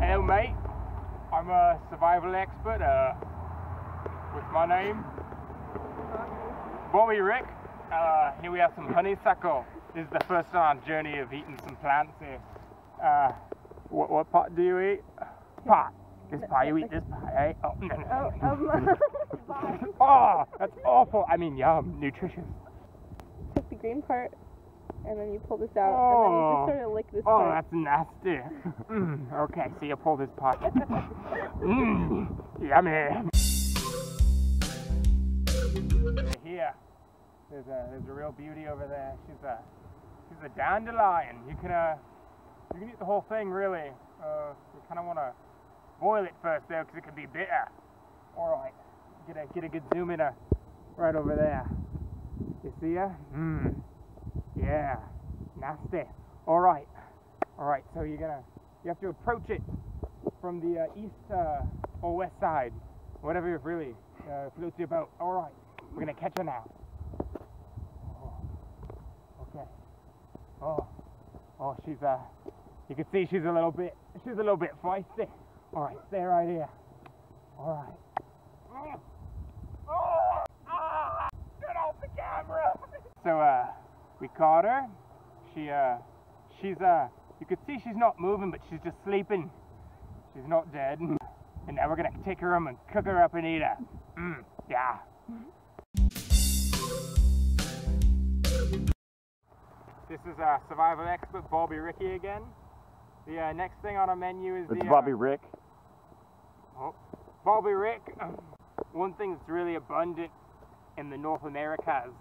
Hello, mate. I'm a survival expert uh, with my name, Bobby Rick. Uh, here we have some honeysuckle. This is the first on our journey of eating some plants here. Uh, what, what pot do you eat? Pot. This pie, you eat this pie, eh? Oh, no, no, Oh, um, oh, that's awful. I mean, yum, nutritious. Take the green part, and then you pull this out, and then Oh. you just sort of lick this Oh, part. that's nasty. Mm, okay, so you pull this pot. Mmm, yummy. Here, there's a there's a real beauty over there. She's a she's a dandelion. You can uh you can eat the whole thing really. Uh, you kind of want to boil it first though, because it can be bitter. All right, get a get a good zoom in her right over there. You see her? Mmm. Yeah, nasty. All right, all right. So you're gonna you have to approach it from the uh, east uh, or west side, whatever really uh, floats your boat. All right, we're gonna catch her now. Oh, okay. Oh, oh, she's uh, you can see she's a little bit, she's a little bit feisty. All right, stay right here. All right. Oh, ah, get off the camera. So uh, we caught her. She uh, she's uh, you could see she's not moving, but she's just sleeping. She's not dead. And now we're gonna take her home and cook her up and eat her. Mm, yeah. This is uh, survival expert Bobby Ricky again. The uh, next thing on our menu is It's the uh, Bobby Rick. Oh, Bobby Rick. um, One thing that's really abundant in the North Americas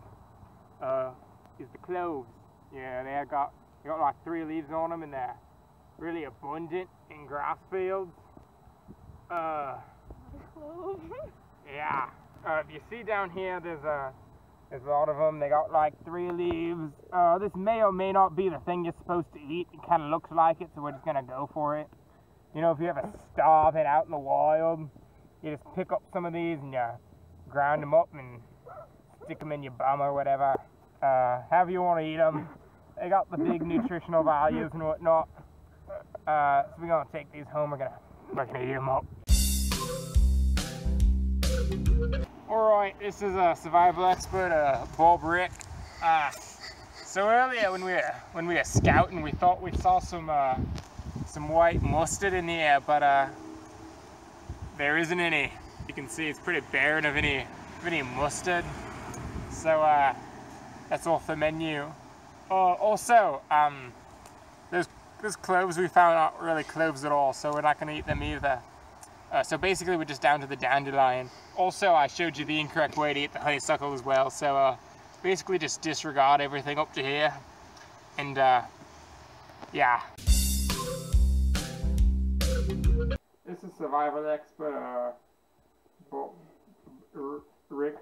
uh, is the cloves. Yeah, they got they got like three leaves on them, and they're really abundant in grass fields. Uh, yeah. Uh, if you see down here, there's a there's a lot of them. They got like three leaves. Uh, this may or may not be the thing you're supposed to eat. It kind of looks like it, so we're just gonna go for it. You know, if you ever starve starving out in the wild, you just pick up some of these and you grind them up and stick them in your bum or whatever. Uh, however you want to eat them. They got the big nutritional values and whatnot. Uh, so we're gonna take these home. We're gonna we're gonna eat them up. All right, this is a survival expert, uh, Bob Rick. Uh, so earlier when we were when we were scouting, we thought we saw some uh, some white mustard in the air, but uh, there isn't any. You can see it's pretty barren of any of any mustard. So uh, that's off the menu. Uh, also, um, those those cloves we found aren't really cloves at all, so we're not gonna eat them either. Uh, so basically, we're just down to the dandelion. Also, I showed you the incorrect way to eat the honeysuckle as well. So uh, basically, just disregard everything up to here, and uh, yeah. This is survival expert, uh, Rick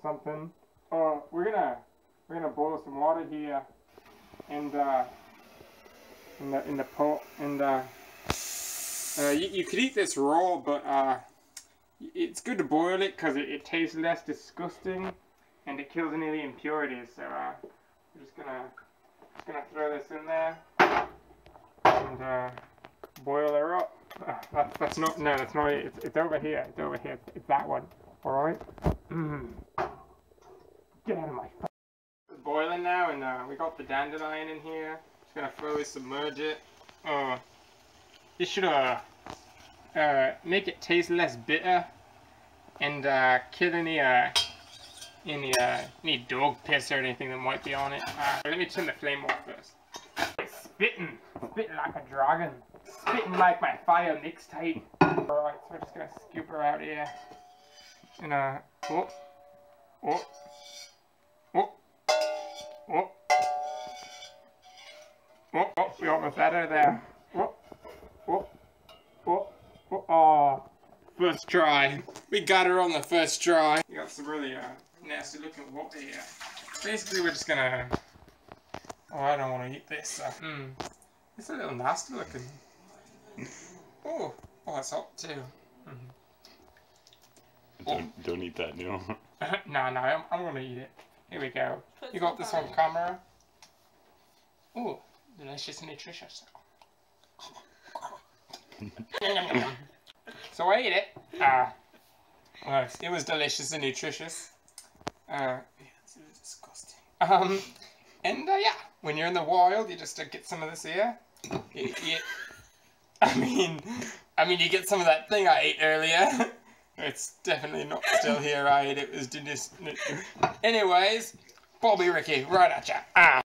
something. Uh, we're gonna we're gonna boil some water here, and uh, in the in the pot, and uh, uh, you, you could eat this raw, but uh, it's good to boil it because it, it tastes less disgusting, and it kills any of the impurities. So uh, we're just gonna just gonna throw this in there and uh, boil her up. Uh, that's, that's not no, that's not it. It's, it's over here. It's over here. It's, it's that one. All right. Mm. Get out of my. It's boiling now, and uh, we got the dandelion in here. Just gonna slowly submerge it. Uh, this should uh, uh, make it taste less bitter and uh, kill any uh, any uh, any dog piss or anything that might be on it. Uh, let me turn the flame off first. Spitting, spitting like a dragon, spitting like my fire mixtape. Alright, so we're just gonna scoop her out here. And uh, oh, oh, oh, oh, oh, oh, we almost had her there. Oh, oh, oh, oh, oh. First try. We got her on the first try. We got some really uh, nasty looking water here. Basically, we're just gonna. Oh, I don't want to eat this. Uh, mm. It's a little nasty looking. Oh, oh, it's hot too. Don't don't eat that, Neal. no, no, I'm, I'm gonna eat it. Here we go. Put You got this on camera. Ooh, delicious and nutritious. so I ate it. Ah, well, it was delicious and nutritious. Uh, yes, it was disgusting. Um, and uh, yeah, when you're in the wild, you just uh, get some of this here. You, you, I mean, I mean, you get some of that thing I ate earlier. It's definitely not still here. I ate it. Was delicious. Anyways, Bobby Ricky, right at ya. Ah.